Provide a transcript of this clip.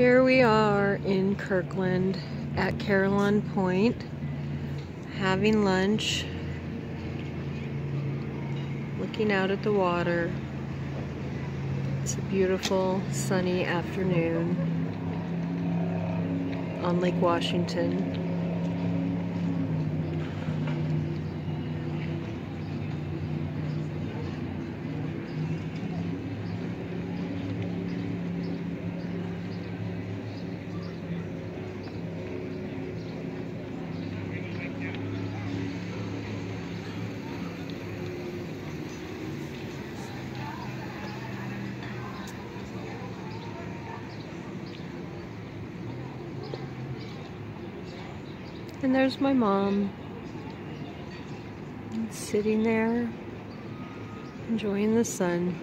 Here we are in Kirkland at Carillon Point having lunch, looking out at the water. It's a beautiful sunny afternoon on Lake Washington. And there's my mom sitting there enjoying the sun.